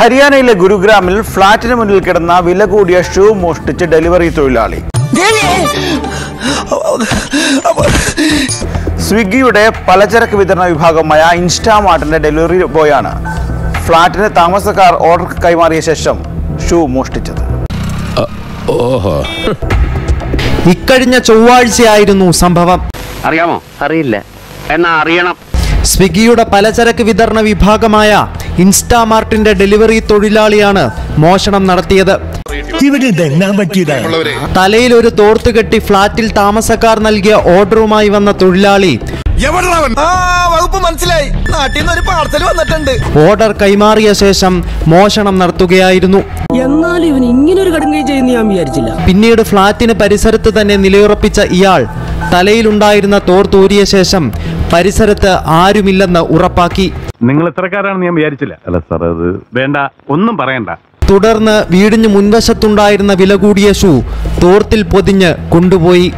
ഹരിയാനയിലെ ഗുരുഗ്രാമിൽ ഫ്ളാറ്റിന് മുന്നിൽ കിടന്ന വില കൂടിയ ഷൂ മോഷ്ടിച്ച് ഡെലിവറി തൊഴിലാളി. സ്വിഗ്ഗിയുടെ പലചരക്ക് വിതരണ വിഭാഗമായ ഇൻസ്റ്റാമാർട്ടിന്റെ ഡെലിവറി ബോയാണ് ഫ്ളാറ്റിന് താമസക്കാർ ഓർഡർ കൈമാറിയ ശേഷം ഷൂ മോഷ്ടിച്ചത്. ഇക്കഴിഞ്ഞ ചൊവ്വാഴ്ചയായിരുന്നു സംഭവം. അറിയാമോ? അറിയില്ല. എന്നാ അറിയണം. സ്വിഗ്ഗിയുടെ പലചരക്ക് വിതരണ വിഭാഗമായ ഇൻസ്റ്റാമാർട്ടിന്റെ ഡെലിവറി തൊഴിലാളിയാണ് മോഷണം നടത്തിയത്. തലയിൽ ഒരു തോർത്ത് കെട്ടി ഫ്ളാറ്റിൽ താമസക്കാർ നൽകിയ ഓർഡറുമായി വന്ന തൊഴിലാളി. മനസ്സിലായി നാട്ടിൽ നിന്ന് ഒരു പാർസൽ വന്നിട്ടുണ്ട്. ഓർഡർ കൈമാറിയ ശേഷം മോഷണം നടത്തുകയായിരുന്നു. എന്നാൽ ഇവൻ ഇങ്ങനെ ഒരു കടുങ്കൈ ചെയ്യുന്ന ഞാൻ വിചാരിച്ചില്ല. പിന്നീട് ഫ്ളാറ്റിന് പരിസരത്ത് തന്നെ നിലയുറപ്പിച്ച ഇയാൾ തലയിലുണ്ടായിരുന്ന തോർത്തൂരിയ ശേഷം പരിസരത്ത് ആരുമില്ലെന്ന് ഉറപ്പാക്കി. നിങ്ങൾ ഇത്രക്കാരാണെന്ന് ഞാൻ വിചാരിച്ചില്ല. അല്ല സാർ അത് വേണ്ട ഒന്നും പറയണ്ട. തുടർന്ന് വീടിന് മുൻവശത്തുണ്ടായിരുന്ന വില കൂടിയ ഷൂ തോർത്തിൽ പൊതിഞ്ഞ് കൊണ്ടുപോയി.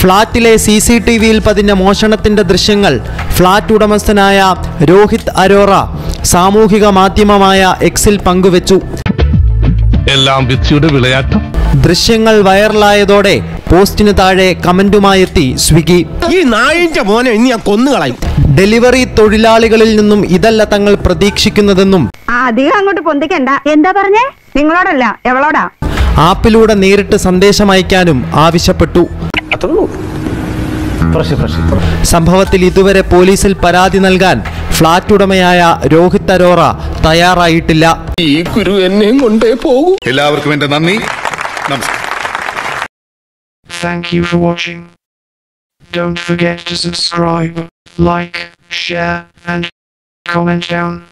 ഫ്ളാറ്റിലെ സി സി ടി വിയിൽ പതിഞ്ഞ മോഷണത്തിന്റെ ദൃശ്യങ്ങൾ ഫ്ളാറ്റ് ഉടമസ്ഥനായ രോഹിത് അരോറ സാമൂഹിക മാധ്യമമായ എക്സിൽ പങ്കുവച്ചു. എല്ലാം വിളയാട്ടം. ദൃശ്യങ്ങൾ വൈറലായതോടെ പോസ്റ്റിന് താഴെ കമന്റുമായെത്തി സ്വിഗി ഈ നായിന്റെ മോനെ ഇനി ഞാൻ കൊന്നുകളയും ഡെലിവറി തൊഴിലാളികളിൽ നിന്നും ഇതല്ല തങ്ങൾ പ്രതീക്ഷിക്കുന്നതെന്നും അധികം അങ്ങോട്ട് പൊന്തിക്കണ്ട. എന്താ പറഞ്ഞേ? നിങ്ങളോടല്ല എവളോടാ? ആപ്പിലൂടെ നേരിട്ട് സന്ദേശം അയക്കാനും ആവശ്യപ്പെട്ടു. സംഭവത്തിൽ ഇതുവരെ പോലീസിൽ പരാതി നൽകാൻ ഫ്ളാറ്റ് ഉടമയായ രോഹിത് അരോറ തയ്യാറായിട്ടില്ല. ഈ കുരു എന്നെയും കൊണ്ടേ പോകും. എല്ലാവർക്കും എന്റെ നന്ദി. നമസ്കാരം. Thank you for watching. Don't forget to subscribe, like, share, and comment down.